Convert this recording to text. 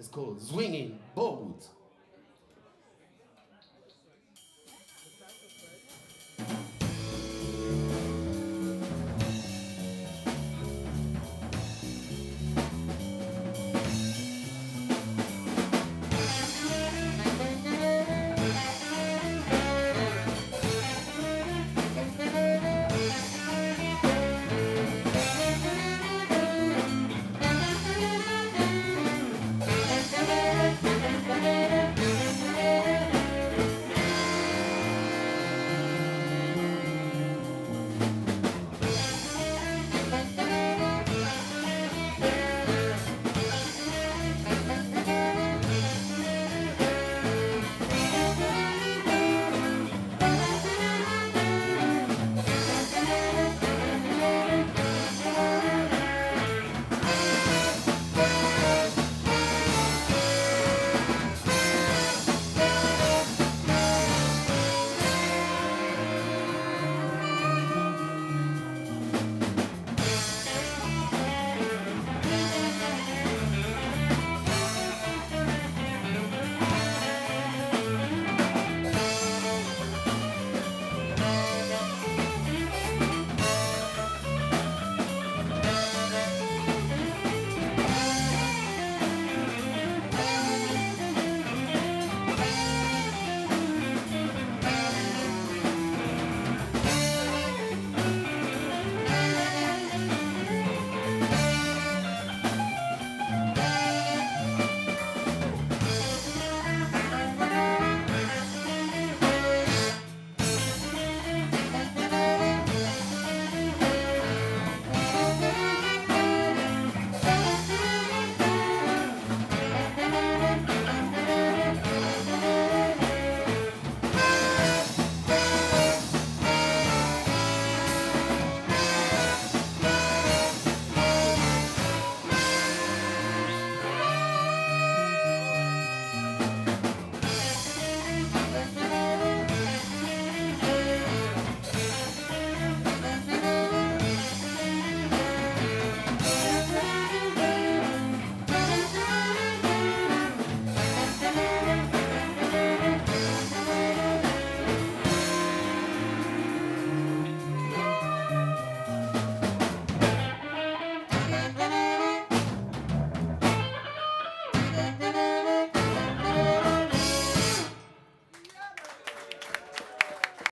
It's called Swinging Boat.